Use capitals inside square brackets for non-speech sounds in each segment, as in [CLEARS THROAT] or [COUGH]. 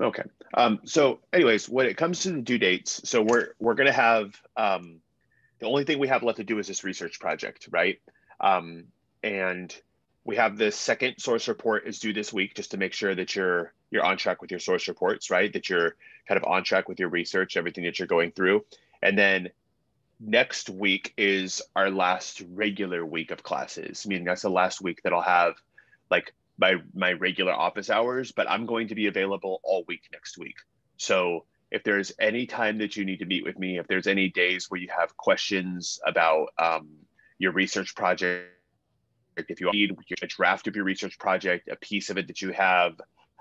Okay. Um, so, anyways, when it comes to the due dates, so we're we're gonna have um, the only thing we have left to do is this research project, right? Um, and we have the second source report is due this week, just to make sure that you're you're on track with your source reports, right? That you're kind of on track with your research, everything that you're going through, and then next week is our last regular week of classes, meaning that's the last week that I'll have like my my regular office hours, but I'm going to be available all week next week. So if there's any time that you need to meet with me, if there's any days where you have questions about um, your research project, if you need a draft of your research project, a piece of it that you have,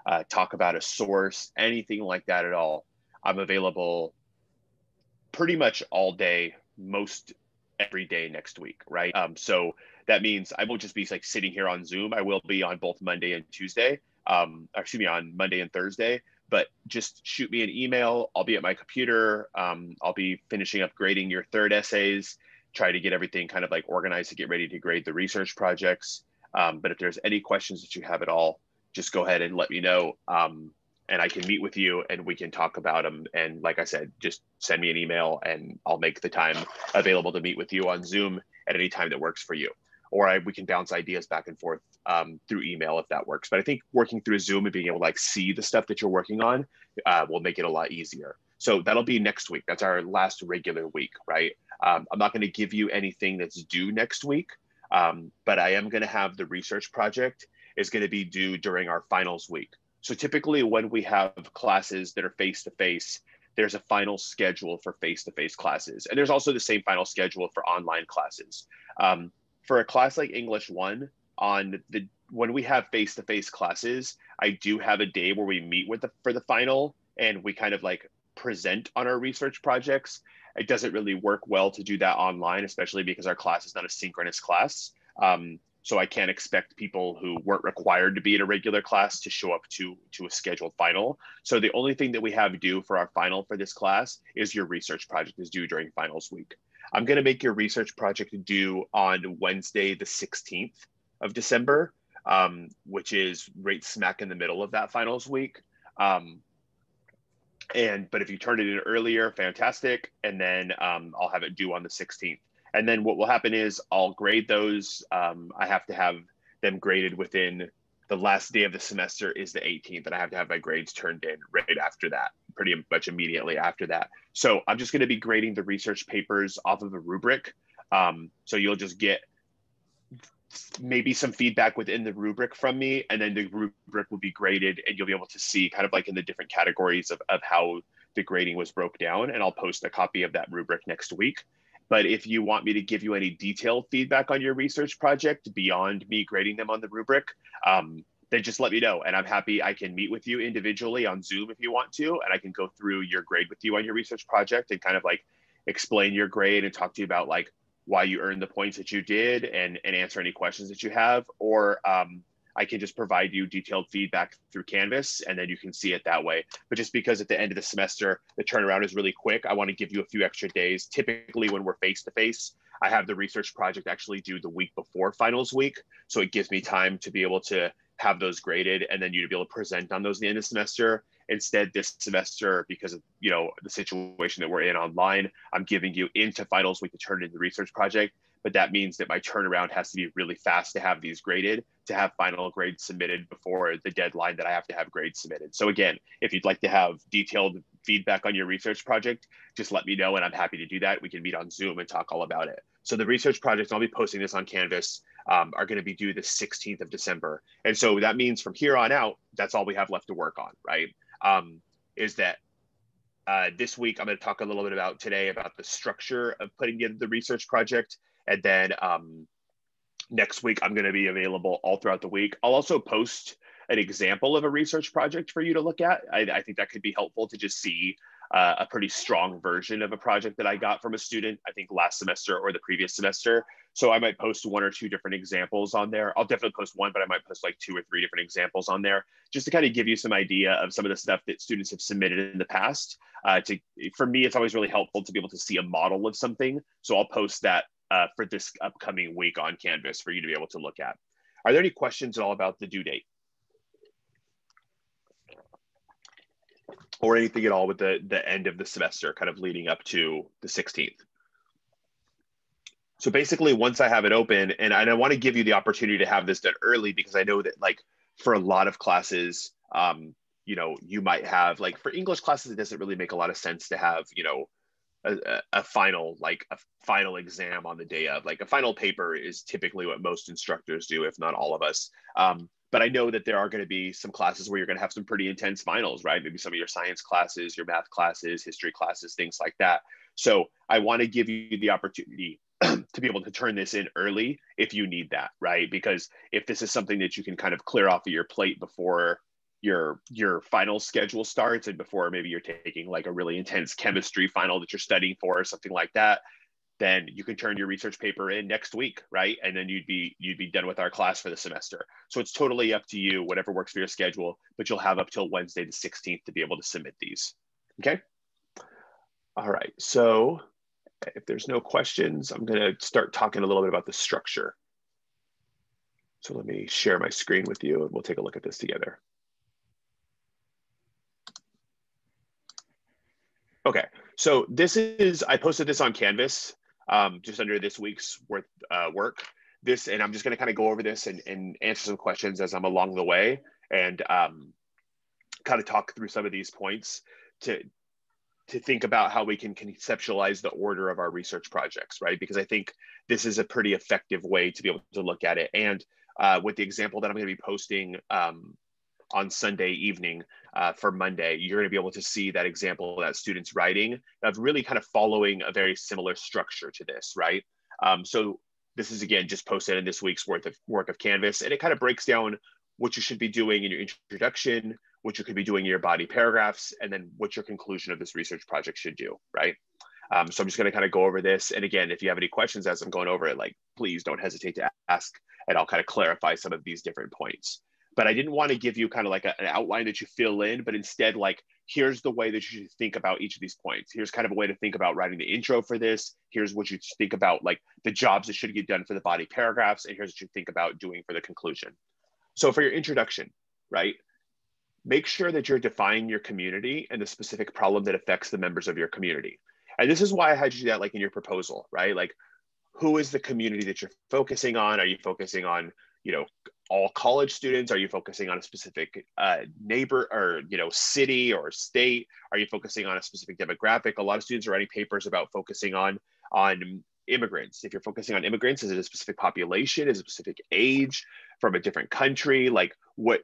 uh, talk about a source, anything like that at all, I'm available pretty much all day, most every day next week, right? Um, so that means I won't just be like sitting here on Zoom. I will be on both Monday and Tuesday. Um, excuse me, on Monday and Thursday. But just shoot me an email. I'll be at my computer. Um, I'll be finishing up grading your third essays. Try to get everything kind of like organized to get ready to grade the research projects. Um, but if there's any questions that you have at all, just go ahead and let me know. Um, and I can meet with you and we can talk about them. And like I said, just send me an email and I'll make the time available to meet with you on Zoom at any time that works for you. Or I, we can bounce ideas back and forth um, through email if that works. But I think working through Zoom and being able to like see the stuff that you're working on uh, will make it a lot easier. So that'll be next week. That's our last regular week, right? Um, I'm not going to give you anything that's due next week, um, but I am going to have the research project is going to be due during our finals week. So typically when we have classes that are face-to-face, there's a final schedule for face-to-face classes. And there's also the same final schedule for online classes. Um, for a class like English one, on the when we have face-to-face classes, I do have a day where we meet with the for the final and we kind of like present on our research projects. It doesn't really work well to do that online, especially because our class is not a synchronous class. Um, so I can't expect people who weren't required to be in a regular class to show up to, to a scheduled final. So the only thing that we have due for our final for this class is your research project is due during finals week. I'm gonna make your research project due on Wednesday, the 16th of December, um, which is right smack in the middle of that finals week. Um, and but if you turn it in earlier, fantastic. And then um, I'll have it due on the 16th. And then what will happen is I'll grade those. Um, I have to have them graded within the last day of the semester is the 18th, and I have to have my grades turned in right after that, pretty much immediately after that. So I'm just going to be grading the research papers off of a rubric. Um, so you'll just get maybe some feedback within the rubric from me, and then the rubric will be graded, and you'll be able to see kind of like in the different categories of, of how the grading was broke down. And I'll post a copy of that rubric next week. But if you want me to give you any detailed feedback on your research project beyond me grading them on the rubric, um, then just let me know. And I'm happy I can meet with you individually on Zoom if you want to, and I can go through your grade with you on your research project and kind of like explain your grade and talk to you about like why you earned the points that you did and, and answer any questions that you have. Or um, I can just provide you detailed feedback through Canvas and then you can see it that way. But just because at the end of the semester, the turnaround is really quick, I want to give you a few extra days. Typically, when we're face to face, I have the research project actually due the week before finals week. So it gives me time to be able to have those graded and then you to be able to present on those in the end of the semester. Instead, this semester, because of you know the situation that we're in online, I'm giving you into finals week to turn in the research project but that means that my turnaround has to be really fast to have these graded, to have final grades submitted before the deadline that I have to have grades submitted. So again, if you'd like to have detailed feedback on your research project, just let me know and I'm happy to do that. We can meet on Zoom and talk all about it. So the research projects, I'll be posting this on Canvas, um, are gonna be due the 16th of December. And so that means from here on out, that's all we have left to work on, right? Um, is that uh, this week, I'm going to talk a little bit about today about the structure of putting in the research project and then um, next week, I'm going to be available all throughout the week. I'll also post an example of a research project for you to look at. I, I think that could be helpful to just see uh, a pretty strong version of a project that I got from a student, I think last semester or the previous semester. So I might post one or two different examples on there. I'll definitely post one, but I might post like two or three different examples on there just to kind of give you some idea of some of the stuff that students have submitted in the past. Uh, to For me, it's always really helpful to be able to see a model of something. So I'll post that uh, for this upcoming week on Canvas for you to be able to look at. Are there any questions at all about the due date? or anything at all with the, the end of the semester, kind of leading up to the 16th. So basically, once I have it open, and, and I want to give you the opportunity to have this done early because I know that like for a lot of classes, um, you know, you might have like for English classes, it doesn't really make a lot of sense to have, you know, a, a, final like a final exam on the day of. Like a final paper is typically what most instructors do if not all of us. Um, but i know that there are going to be some classes where you're going to have some pretty intense finals right? Maybe some of your science classes your math classes history classes things like that. So i want to give you the opportunity [CLEARS THROAT] to be able to turn this in early if you need that right? Because if this is something that you can kind of clear off of your plate before your your final schedule starts and before maybe you're taking like a really intense chemistry final that you're studying for or something like that then you can turn your research paper in next week right? And then you'd be you'd be done with our class for the semester. So it's totally up to you whatever works for your schedule but you'll have up till wednesday the 16th to be able to submit these okay? All right so if there's no questions i'm going to start talking a little bit about the structure. So let me share my screen with you and we'll take a look at this together Okay, so this is, I posted this on Canvas um, just under this week's worth uh, work. This, and I'm just gonna kind of go over this and, and answer some questions as I'm along the way and um, kind of talk through some of these points to, to think about how we can conceptualize the order of our research projects, right? Because I think this is a pretty effective way to be able to look at it. And uh, with the example that I'm going to be posting um, on Sunday evening uh, for Monday, you're going to be able to see that example that students writing of really kind of following a very similar structure to this, right? Um, so this is again just posted in this week's worth of work of Canvas, and it kind of breaks down what you should be doing in your introduction, what you could be doing in your body paragraphs, and then what your conclusion of this research project should do, right? Um, so I'm just going to kind of go over this. And again, if you have any questions as I'm going over it, like please don't hesitate to ask, and I'll kind of clarify some of these different points but I didn't want to give you kind of like a, an outline that you fill in, but instead like, here's the way that you should think about each of these points. Here's kind of a way to think about writing the intro for this. Here's what you think about like the jobs that should get done for the body paragraphs. And here's what you think about doing for the conclusion. So for your introduction, right? Make sure that you're defining your community and the specific problem that affects the members of your community. And this is why I had you do that like in your proposal, right? Like who is the community that you're focusing on? Are you focusing on, you know, all college students? Are you focusing on a specific uh, neighbor or you know city or state? Are you focusing on a specific demographic? A lot of students are writing papers about focusing on on immigrants. If you're focusing on immigrants, is it a specific population? Is it a specific age from a different country? Like what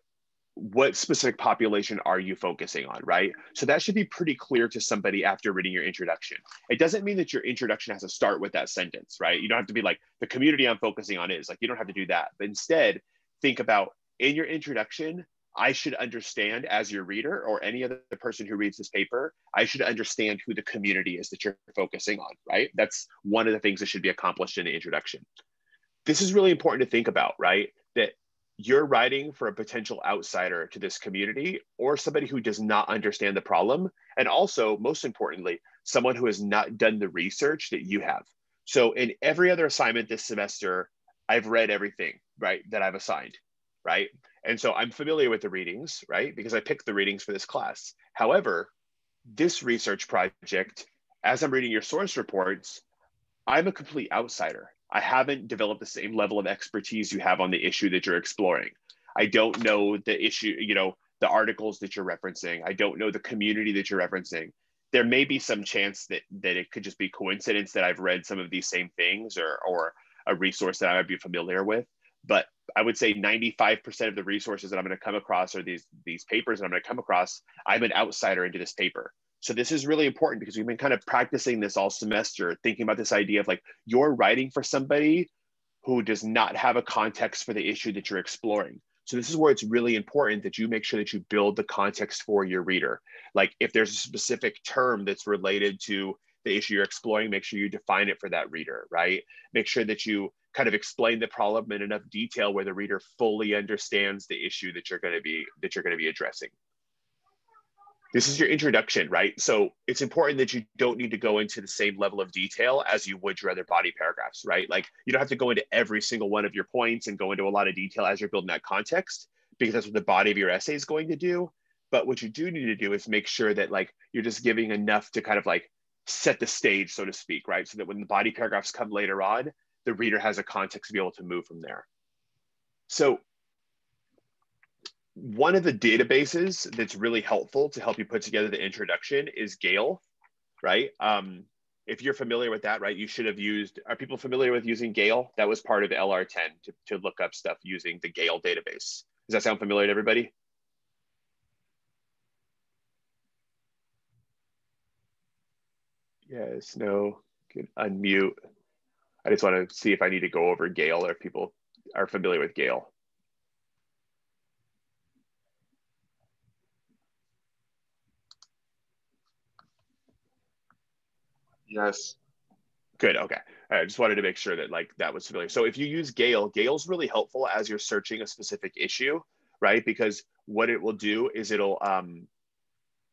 what specific population are you focusing on, right? So that should be pretty clear to somebody after reading your introduction. It doesn't mean that your introduction has to start with that sentence, right? You don't have to be like, the community I'm focusing on is like, you don't have to do that. But instead, think about in your introduction, I should understand as your reader or any other person who reads this paper, I should understand who the community is that you're focusing on, right? That's one of the things that should be accomplished in the introduction. This is really important to think about, right? That you're writing for a potential outsider to this community or somebody who does not understand the problem. And also, most importantly, someone who has not done the research that you have. So, in every other assignment this semester, I've read everything, right, that I've assigned, right? And so I'm familiar with the readings, right, because I picked the readings for this class. However, this research project, as I'm reading your source reports, I'm a complete outsider. I haven't developed the same level of expertise you have on the issue that you're exploring. I don't know the issue, you know, the articles that you're referencing. I don't know the community that you're referencing. There may be some chance that that it could just be coincidence that I've read some of these same things or or a resource that I might be familiar with. But I would say 95% of the resources that I'm going to come across are these these papers that I'm going to come across. I'm an outsider into this paper. So this is really important because we've been kind of practicing this all semester, thinking about this idea of like you're writing for somebody who does not have a context for the issue that you're exploring. So this is where it's really important that you make sure that you build the context for your reader. Like if there's a specific term that's related to the issue you're exploring, make sure you define it for that reader, right? Make sure that you kind of explain the problem in enough detail where the reader fully understands the issue that you're going to be that you're going to be addressing. This is your introduction, right? So it's important that you don't need to go into the same level of detail as you would your other body paragraphs, right? Like you don't have to go into every single one of your points and go into a lot of detail as you're building that context because that's what the body of your essay is going to do But what you do need to do is make sure that like you're just giving enough to kind of like set the stage, so to speak, right? So that when the body paragraphs come later on, the reader has a context to be able to move from there. So one of the databases that's really helpful to help you put together the introduction is Gale, right? Um, if you're familiar with that, right, you should have used, are people familiar with using Gale? That was part of LR10 to, to look up stuff using the Gale database. Does that sound familiar to everybody? Yes, no, can unmute. I just want to see if I need to go over Gale or if people are familiar with Gale. Yes. Good. Okay. I just wanted to make sure that like that was familiar. So if you use Gale, Gale's really helpful as you're searching a specific issue, right? Because what it will do is it'll um,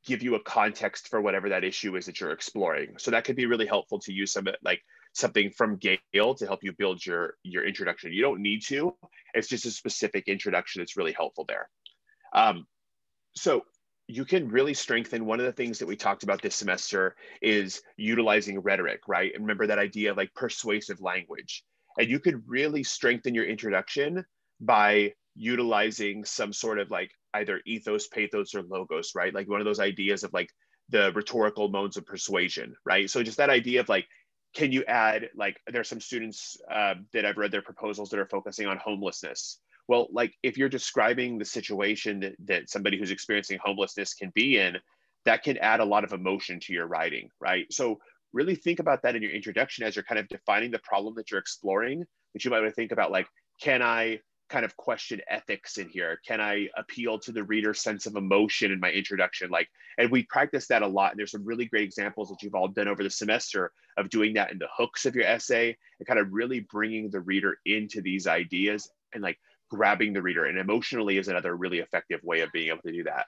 give you a context for whatever that issue is that you're exploring. So that could be really helpful to use some like something from Gale to help you build your your introduction. You don't need to. It's just a specific introduction that's really helpful there. Um, so you can really strengthen one of the things that we talked about this semester is utilizing rhetoric right? And remember that idea of like persuasive language. And you could really strengthen your introduction by utilizing some sort of like either ethos pathos or logos right? Like one of those ideas of like the rhetorical modes of persuasion right? So just that idea of like can you add like there's some students uh, that i've read their proposals that are focusing on homelessness well, like if you're describing the situation that, that somebody who's experiencing homelessness can be in, that can add a lot of emotion to your writing, right? So really think about that in your introduction as you're kind of defining the problem that you're exploring. That you might want to think about like, can I kind of question ethics in here? Can I appeal to the reader's sense of emotion in my introduction? Like, and we practice that a lot. And there's some really great examples that you've all done over the semester of doing that in the hooks of your essay and kind of really bringing the reader into these ideas and like grabbing the reader. And emotionally is another really effective way of being able to do that.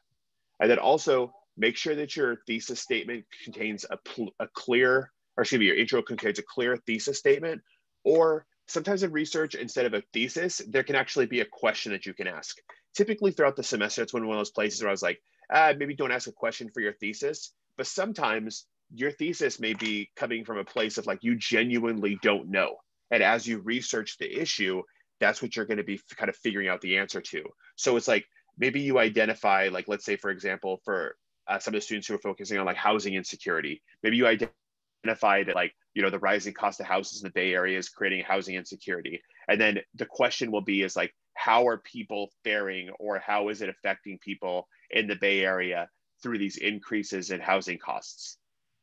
And then also make sure that your thesis statement contains a, a clear, or excuse me, your intro contains a clear thesis statement. Or sometimes in research, instead of a thesis, there can actually be a question that you can ask. Typically throughout the semester, it's one of those places where I was like, ah, maybe don't ask a question for your thesis. But sometimes your thesis may be coming from a place of like you genuinely don't know. And as you research the issue, that's what you're going to be kind of figuring out the answer to. So it's like maybe you identify, like, let's say, for example, for uh, some of the students who are focusing on like housing insecurity, maybe you identify that like, you know, the rising cost of houses in the Bay Area is creating housing insecurity. And then the question will be is like, how are people faring or how is it affecting people in the Bay Area through these increases in housing costs?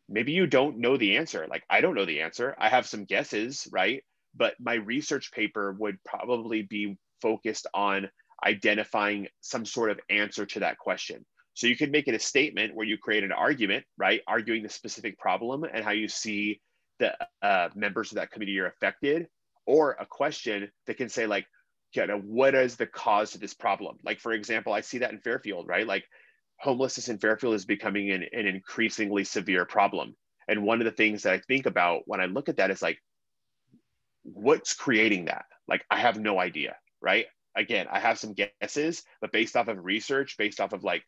Maybe you don't know the answer. Like, I don't know the answer. I have some guesses, right? But my research paper would probably be focused on identifying some sort of answer to that question. So you could make it a statement where you create an argument, right? Arguing the specific problem and how you see the uh, members of that committee are affected, or a question that can say like, you know, what is the cause of this problem? Like for example, I see that in Fairfield, right? Like homelessness in Fairfield is becoming an, an increasingly severe problem. And one of the things that I think about when I look at that is like, what's creating that? Like, I have no idea, right? Again, I have some guesses, but based off of research, based off of like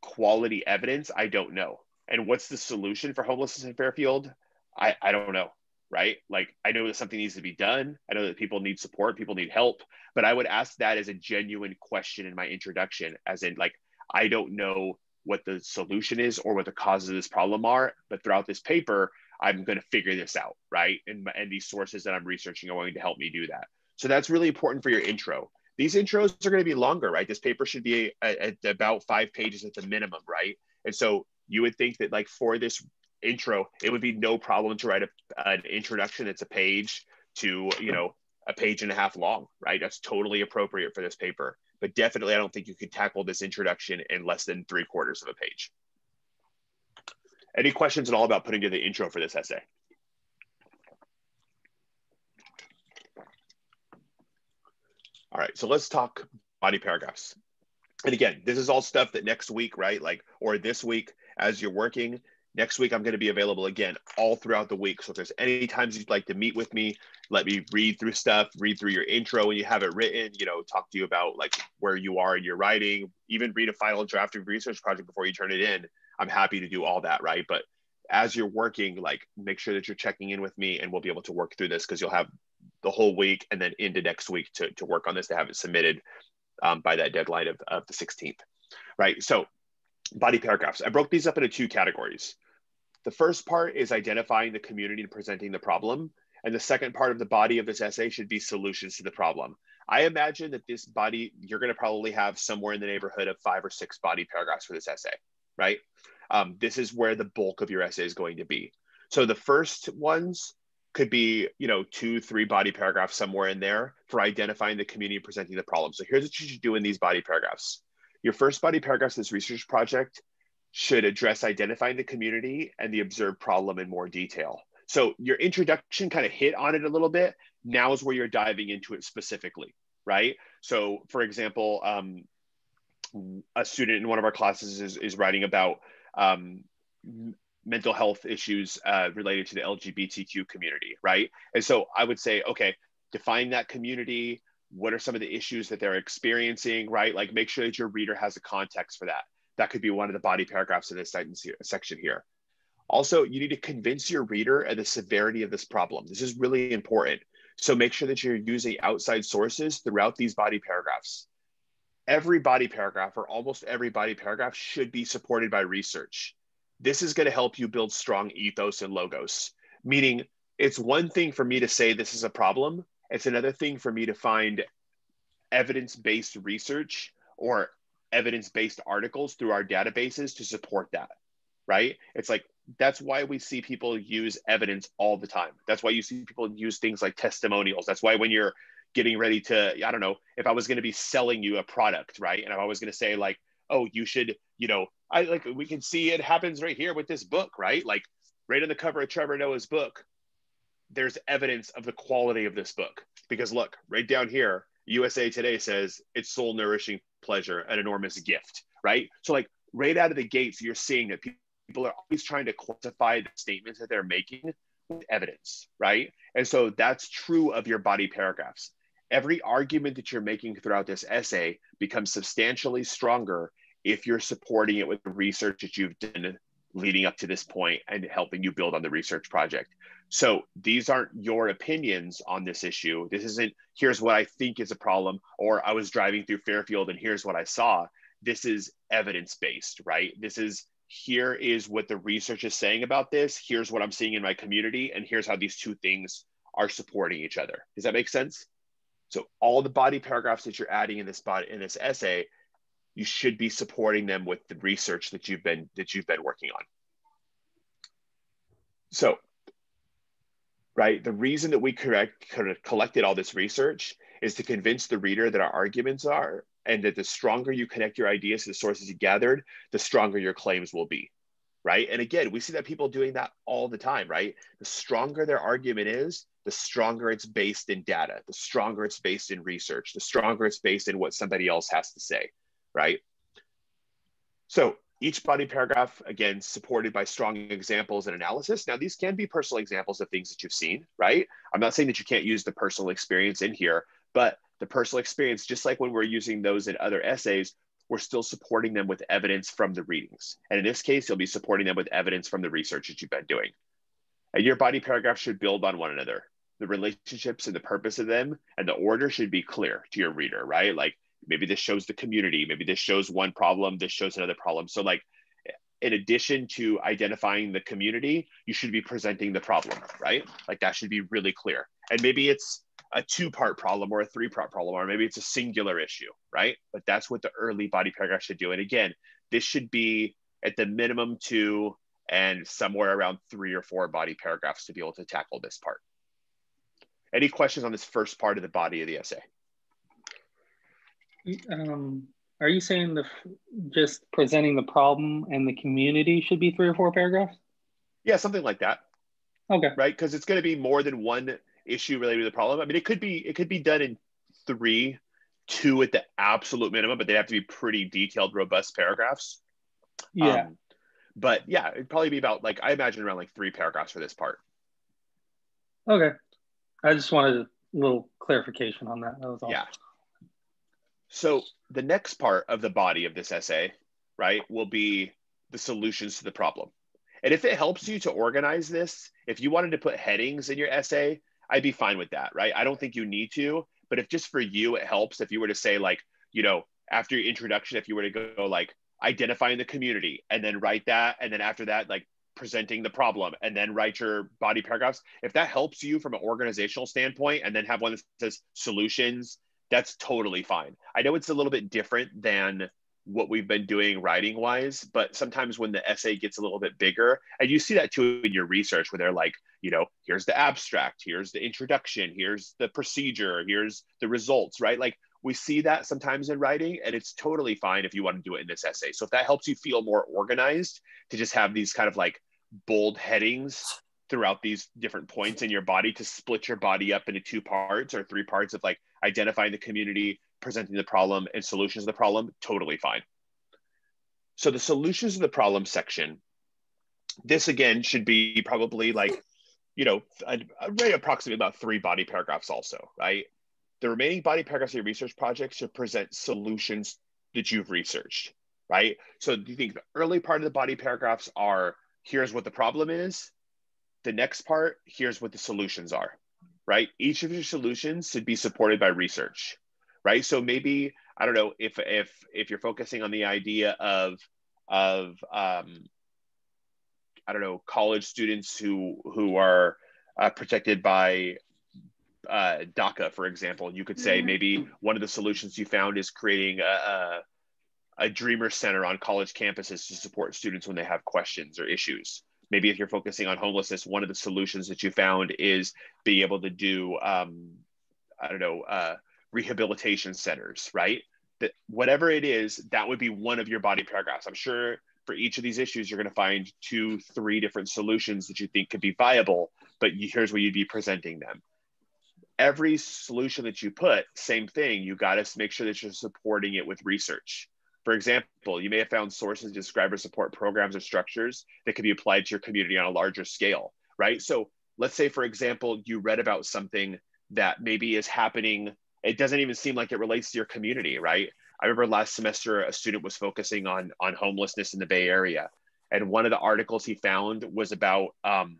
quality evidence, I don't know. And what's the solution for homelessness in Fairfield? I, I don't know, right? Like, I know that something needs to be done. I know that people need support, people need help, but I would ask that as a genuine question in my introduction, as in, like, I don't know what the solution is or what the causes of this problem are, but throughout this paper, I'm going to figure this out, right? And, and these sources that I'm researching are going to help me do that. So that's really important for your intro. These intros are going to be longer, right? This paper should be at, about five pages at the minimum, right? And so you would think that like for this intro, it would be no problem to write a, an introduction that's a page to, you know, a page and a half long, right? That's totally appropriate for this paper. But definitely, I don't think you could tackle this introduction in less than three quarters of a page. Any questions at all about putting together the intro for this essay? All right, so let's talk body paragraphs. And again, this is all stuff that next week, right? Like, or this week as you're working, Next week, I'm going to be available again all throughout the week. So if there's any times you'd like to meet with me, let me read through stuff, read through your intro when you have it written, you know, talk to you about like where you are in your writing, even read a final draft of research project before you turn it in. I'm happy to do all that, right? But as you're working, like make sure that you're checking in with me and we'll be able to work through this because you'll have the whole week and then into next week to, to work on this to have it submitted um, by that deadline of, of the 16th, right? So body paragraphs. I broke these up into two categories. The first part is identifying the community and presenting the problem. And the second part of the body of this essay should be solutions to the problem. I imagine that this body, you're going to probably have somewhere in the neighborhood of five or six body paragraphs for this essay, right? Um, this is where the bulk of your essay is going to be. So the first ones could be, you know, two, three body paragraphs somewhere in there for identifying the community presenting the problem. So here's what you should do in these body paragraphs. Your first body paragraph of this research project should address identifying the community and the observed problem in more detail. So your introduction kind of hit on it a little bit. Now is where you're diving into it specifically, right? So for example, um, a student in one of our classes is, is writing about um, mental health issues uh, related to the LGBTQ community, right? And so I would say, okay, define that community. What are some of the issues that they're experiencing, right? Like make sure that your reader has a context for that. That could be one of the body paragraphs in this section here. Also, you need to convince your reader of the severity of this problem. This is really important. So make sure that you're using outside sources throughout these body paragraphs. Every body paragraph or almost every body paragraph should be supported by research. This is going to help you build strong ethos and logos, meaning it's one thing for me to say this is a problem. It's another thing for me to find evidence based research or evidence based articles through our databases to support that, right? It's like that's why we see people use evidence all the time. That's why you see people use things like testimonials. That's why when you're getting ready to, I don't know, if I was going to be selling you a product, right? And if I was going to say, like, oh, you should, you know, I like, we can see it happens right here with this book, right? Like, right on the cover of Trevor Noah's book, there's evidence of the quality of this book. Because look, right down here, USA Today says it's soul nourishing pleasure, an enormous gift, right? So, like, right out of the gates, you're seeing that people are always trying to quantify the statements that they're making with evidence, right? And so that's true of your body paragraphs. Every argument that you're making throughout this essay becomes substantially stronger if you're supporting it with the research that you've done leading up to this point and helping you build on the research project. So these aren't your opinions on this issue. This isn't, here's what I think is a problem, or I was driving through Fairfield and here's what I saw. This is evidence based, right? This is, here is what the research is saying about this. Here's what I'm seeing in my community. And here's how these two things are supporting each other. Does that make sense? So all the body paragraphs that you're adding in this body in this essay, you should be supporting them with the research that you've been that you've been working on. So right? The reason that we correct, collected all this research is to convince the reader that our arguments are, and that the stronger you connect your ideas to the sources you gathered, the stronger your claims will be, right? And again, we see that people doing that all the time, right? The stronger their argument is, the stronger it's based in data, the stronger it's based in research, the stronger it's based in what somebody else has to say, right? So each body paragraph, again, supported by strong examples and analysis. Now, these can be personal examples of things that you've seen, right? I'm not saying that you can't use the personal experience in here, but the personal experience, just like when we're using those in other essays, we're still supporting them with evidence from the readings. And in this case, you'll be supporting them with evidence from the research that you've been doing. And your body paragraph should build on one another. The relationships and the purpose of them and the order should be clear to your reader, right? Like maybe this shows the community maybe this shows one problem this shows another problem. So like in addition to identifying the community you should be presenting the problem right? Like that should be really clear. And maybe it's a two part problem or a three part problem or maybe it's a singular issue right? But that's what the early body paragraph should do. And again this should be at the minimum two and somewhere around three or four body paragraphs to be able to tackle this part any questions on this first part of the body of the essay um, are you saying the just presenting the problem and the community should be three or four paragraphs? Yeah, something like that. Okay. Right, because it's going to be more than one issue related to the problem. I mean, it could be it could be done in three, two at the absolute minimum, but they'd have to be pretty detailed, robust paragraphs. Yeah. Um, but yeah, it'd probably be about like I imagine around like three paragraphs for this part. Okay, I just wanted a little clarification on that. That was all. Yeah. So the next part of the body of this essay, right, will be the solutions to the problem. And if it helps you to organize this, if you wanted to put headings in your essay, I'd be fine with that, right? I don't think you need to, but if just for you it helps, if you were to say like, you know, after your introduction, if you were to go like identifying the community and then write that, and then after that, like presenting the problem and then write your body paragraphs, if that helps you from an organizational standpoint and then have one that says solutions, that's totally fine. I know it's a little bit different than what we've been doing writing wise but sometimes when the essay gets a little bit bigger and you see that too in your research where they're like you know here's the abstract here's the introduction here's the procedure here's the results right? Like we see that sometimes in writing and it's totally fine if you want to do it in this essay. So if that helps you feel more organized to just have these kind of like bold headings throughout these different points in your body to split your body up into two parts or three parts of like identifying the community presenting the problem and solutions to the problem, totally fine. So the solutions to the problem section, this again should be probably like, you know, a, a approximately about three body paragraphs also, right? The remaining body paragraphs of your research project should present solutions that you've researched, right? So do you think the early part of the body paragraphs are, here's what the problem is. The next part, here's what the solutions are, right? Each of your solutions should be supported by research right? So maybe I don't know if if if you're focusing on the idea of of um, I don't know college students who who are uh, protected by uh, DACA, for example, you could say mm-hmm. maybe one of the solutions you found is creating a, a, a Dreamer Center on college campuses to support students when they have questions or issues. Maybe if you're focusing on homelessness, one of the solutions that you found is being able to do, um, I don't know, uh, rehabilitation centers, right? That whatever it is, that would be one of your body paragraphs. I'm sure for each of these issues, you're going to find two, three different solutions that you think could be viable, but here's where you'd be presenting them. Every solution that you put, same thing, you got to make sure that you're supporting it with research. For example, you may have found sources to describe or support programs or structures that could be applied to your community on a larger scale, right? So let's say, for example, you read about something that maybe is happening it doesn't even seem like it relates to your community, right? I remember last semester a student was focusing on on homelessness in the Bay Area, and one of the articles he found was about um,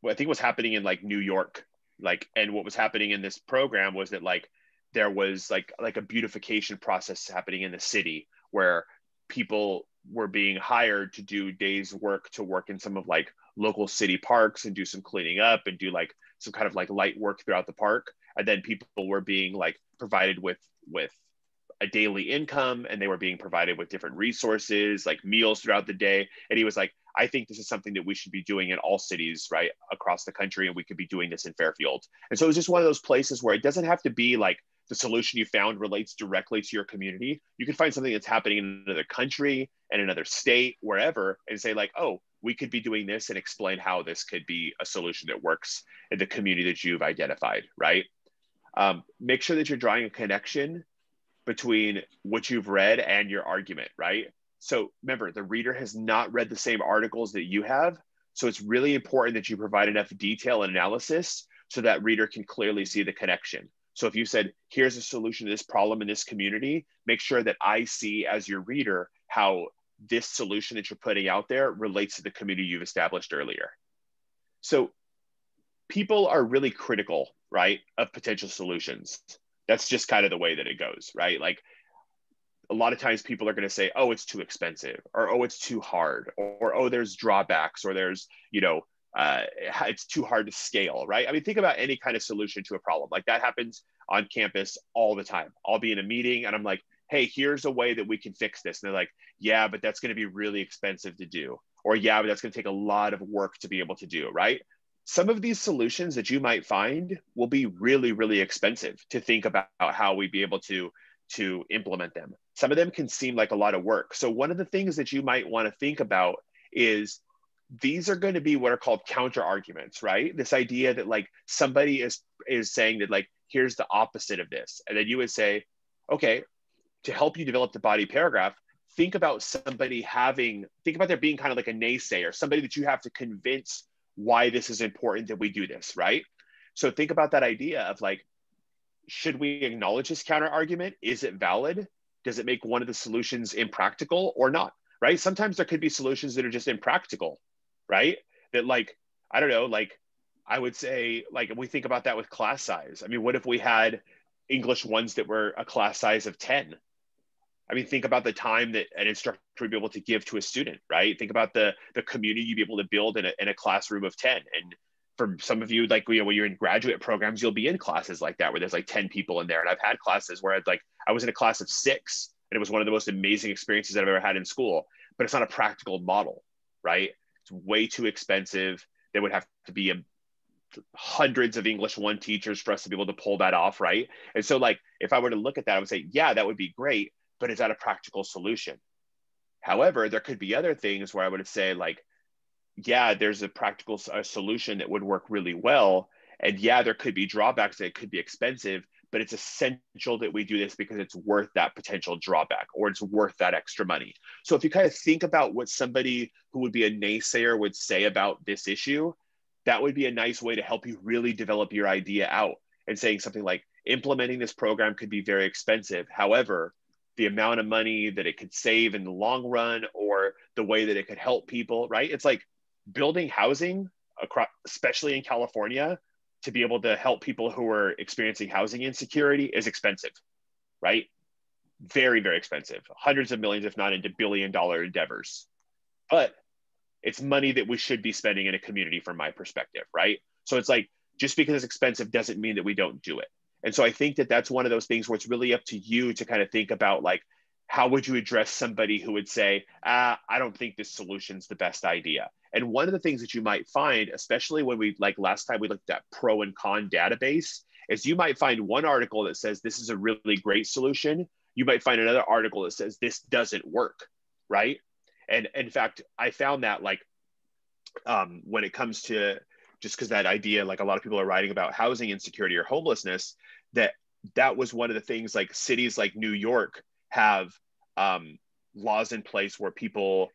what I think was happening in like New York, like, and what was happening in this program was that like there was like like a beautification process happening in the city where people were being hired to do days work to work in some of like local city parks and do some cleaning up and do like some kind of like light work throughout the park. And then people were being like provided with with a daily income and they were being provided with different resources like meals throughout the day. And he was like i think this is something that we should be doing in all cities right across the country and we could be doing this in fairfield. And so it was just one of those places where it doesn't have to be like the solution you found relates directly to your community you can find something that's happening in another country and another state wherever and say like oh we could be doing this and explain how this could be a solution that works in the community that you've identified right um, make sure that you're drawing a connection between what you've read and your argument, right? So remember, the reader has not read the same articles that you have. So it's really important that you provide enough detail and analysis so that reader can clearly see the connection. So if you said, here's a solution to this problem in this community, make sure that I see as your reader how this solution that you're putting out there relates to the community you've established earlier. So people are really critical right, of potential solutions. That's just kind of the way that it goes, right? Like a lot of times people are going to say, oh, it's too expensive, or oh, it's too hard, or, or oh, there's drawbacks, or there's, you know, uh, it's too hard to scale, right? I mean, think about any kind of solution to a problem. Like that happens on campus all the time. I'll be in a meeting and I'm like, hey, here's a way that we can fix this. And they're like, yeah, but that's going to be really expensive to do. Or, yeah, but that's going to take a lot of work to be able to do, right? some of these solutions that you might find will be really really expensive to think about how we'd be able to to implement them some of them can seem like a lot of work so one of the things that you might want to think about is these are going to be what are called counter arguments right this idea that like somebody is is saying that like here's the opposite of this and then you would say okay to help you develop the body paragraph think about somebody having, think about there being kind of like a naysayer, somebody that you have to convince why this is important that we do this, right? So think about that idea of like, should we acknowledge this counter argument? Is it valid? Does it make one of the solutions impractical or not? Right? Sometimes there could be solutions that are just impractical, right? That like, I don't know, like I would say, like we think about that with class size. I mean, what if we had English ones that were a class size of 10? I mean, think about the time that an instructor would be able to give to a student, right? Think about the the community you'd be able to build in a, in a classroom of 10. And for some of you, like you know, when you're in graduate programs, you'll be in classes like that where there's like 10 people in there. And I've had classes where I'd like I was in a class of six, and it was one of the most amazing experiences that I've ever had in school. But it's not a practical model, right? Way too expensive. There would have to be a hundreds of English one teachers for us to be able to pull that off, right? And so, like, if I were to look at that, I would say, yeah, that would be great, but is that a practical solution? However, there could be other things where I would say, like, yeah, there's a practical a solution that would work really well. And yeah, there could be drawbacks that it could be expensive, but it's essential that we do this because it's worth that potential drawback or it's worth that extra money. So if you kind of think about what somebody who would be a naysayer would say about this issue, that would be a nice way to help you really develop your idea out and saying something like implementing this program could be very expensive. However, the amount of money that it could save in the long run or the way that it could help people, right? It's like building housing across, especially in California, to be able to help people who are experiencing housing insecurity is expensive, right? Very, very expensive. Hundreds of millions, if not into billion dollar endeavors. But it's money that we should be spending in a community from my perspective, right? So it's like just because it's expensive doesn't mean that we don't do it. And so I think that that's one of those things where it's really up to you to kind of think about like, how would you address somebody who would say, ah, I don't think this solution's the best idea? And one of the things that you might find, especially when we like last time we looked at pro and con database, is you might find one article that says this is a really great solution. You might find another article that says this doesn't work, right? And in fact, I found that like um, when it comes to just because that idea, like a lot of people are writing about housing insecurity or homelessness, that that was one of the things like cities like New York have um, laws in place where people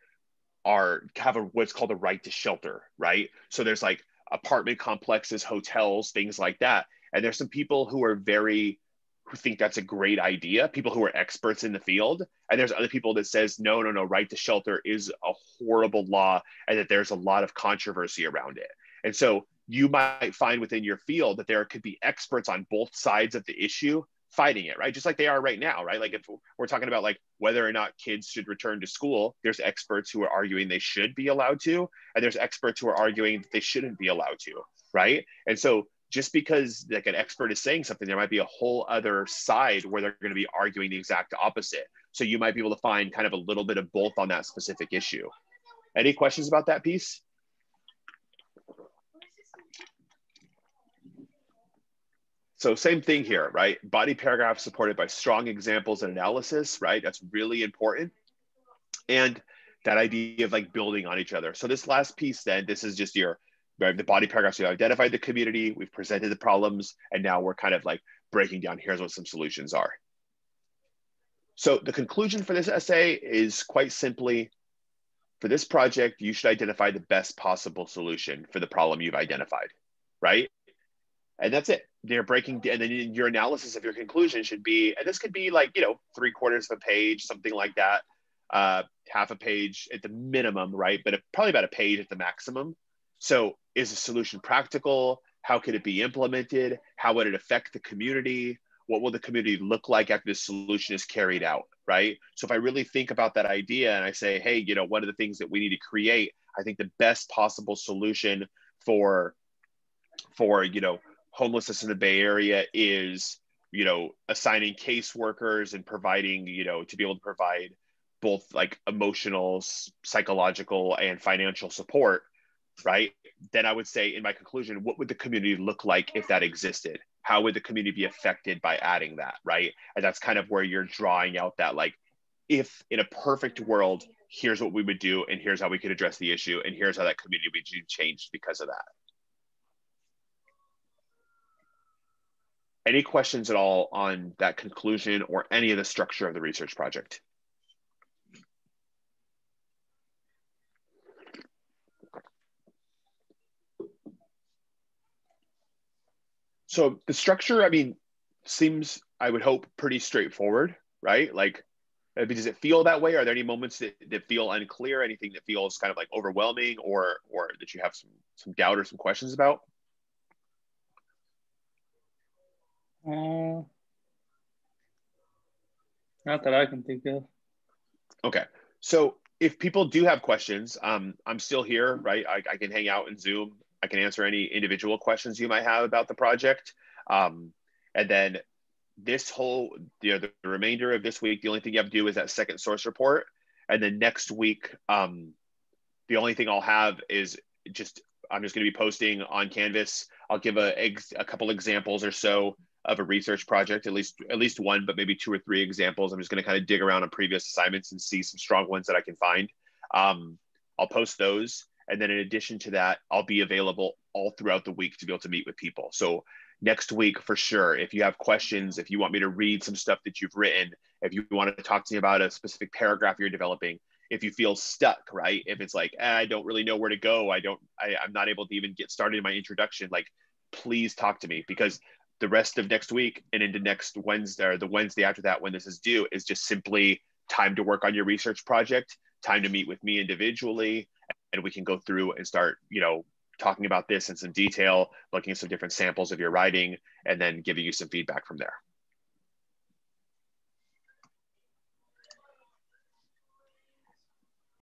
are have a what's called a right to shelter, right? So there's like apartment complexes, hotels, things like that. And there's some people who are very who think that's a great idea, people who are experts in the field. And there's other people that says, no, no, no, right to shelter is a horrible law and that there's a lot of controversy around it. And so you might find within your field that there could be experts on both sides of the issue fighting it, right? Just like they are right now, right? Like if we're talking about like whether or not kids should return to school, there's experts who are arguing they should be allowed to, and there's experts who are arguing that they shouldn't be allowed to, right? And so just because like an expert is saying something, there might be a whole other side where they're going to be arguing the exact opposite. So you might be able to find kind of a little bit of both on that specific issue. Any questions about that piece? So same thing here, right? Body paragraph supported by strong examples and analysis, right? That's really important. And that idea of like building on each other. So this last piece then, this is just your the body paragraphs, we've identified the community, we've presented the problems, and now we're kind of like breaking down, here's what some solutions are. So the conclusion for this essay is quite simply, for this project, you should identify the best possible solution for the problem you've identified, right? And that's it. They're breaking, and then your analysis of your conclusion should be, and this could be like, you know, three quarters of a page, something like that, uh, half a page at the minimum, right? But probably about a page at the maximum. So is the solution practical? How could it be implemented? How would it affect the community? What will the community look like after this solution is carried out? Right. So if I really think about that idea and I say, hey, you know, one of the things that we need to create, I think the best possible solution for for you know homelessness in the Bay Area is you know assigning caseworkers and providing you know to be able to provide both like emotional psychological and financial support right then I would say in my conclusion, what would the community look like if that existed? How would the community be affected by adding that, right? And that's kind of where you're drawing out that like, if in a perfect world, here's what we would do, and here's how we could address the issue, and here's how that community would be changed because of that. Any questions at all on that conclusion or any of the structure of the research project? So the structure, I mean, seems, I would hope, pretty straightforward, right? Like, does it feel that way? Are there any moments that, that feel unclear? Anything that feels kind of like overwhelming or or that you have some some doubt or some questions about? Uh, not that I can think of. Okay, so if people do have questions, um, I'm still here, right? I, I, can hang out in Zoom. I can answer any individual questions you might have about the project. Um, and then this whole, you know, the, the, remainder of this week, the only thing you have to do is that second source report. And then next week, um, the only thing I'll have is just, I'm just going to be posting on Canvas. I'll give a, a couple examples or so of a research project, at least at least one, but maybe two or three examples. I'm just going to kind of dig around on previous assignments and see some strong ones that I can find. Um, I'll post those, and then in addition to that, I'll be available all throughout the week to be able to meet with people. So next week for sure, if you have questions, if you want me to read some stuff that you've written, if you want to talk to me about a specific paragraph you're developing, if you feel stuck, right? If it's like eh, I don't really know where to go, I don't, I, I'm not able to even get started in my introduction, like please talk to me because the rest of next week and into next Wednesday or the Wednesday after that when this is due is just simply time to work on your research project, time to meet with me individually, and we can go through and start, you know, talking about this in some detail, looking at some different samples of your writing, and then giving you some feedback from there.